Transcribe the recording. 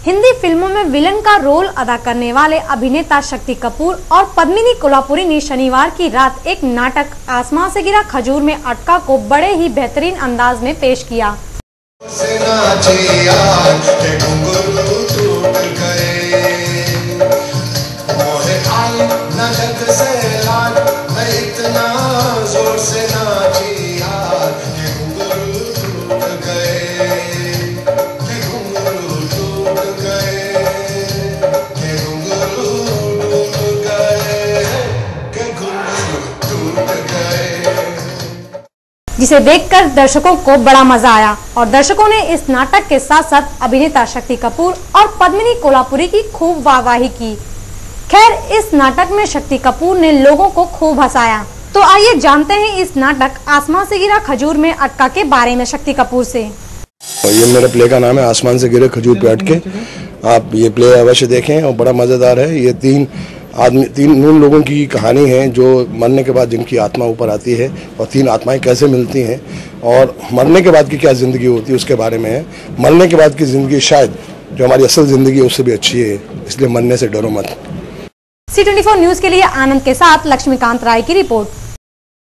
हिंदी फ़िल्मों में विलन का रोल अदा करने वाले अभिनेता शक्ति कपूर और पद्मिनी कोल्हापुरी ने शनिवार की रात एक नाटक आसमां से गिरा खजूर में अटका को बड़े ही बेहतरीन अंदाज में पेश किया। से जिसे देखकर दर्शकों को बड़ा मज़ा आया। और दर्शकों ने इस नाटक के साथ साथ अभिनेता शक्ति कपूर और पद्मिनी कोल्हापुरी की खूब वाहवाही की। खैर, इस नाटक में शक्ति कपूर ने लोगों को खूब हंसाया। तो आइए जानते हैं इस नाटक आसमान से गिरा खजूर में अटका के बारे में शक्ति कपूर से। ये मेरे प्ले का नाम है आसमान से गिरे खजूर पे अटके। आप ये प्ले अवश्य देखें और बड़ा मज़ेदार है। ये तीन आदमी, तीन, उन लोगों की कहानी है जो मरने के बाद जिनकी आत्मा ऊपर आती है और तीन आत्माएँ कैसे मिलती हैं और मरने के बाद की क्या ज़िंदगी होती है उसके बारे में है। मरने के बाद की ज़िंदगी शायद जो हमारी असल ज़िंदगी है, उससे भी अच्छी है, इसलिए मरने से डरो मत। सी ट्वेंटी न्यूज़ के लिए आनंद के साथ लक्ष्मीकांत राय की रिपोर्ट।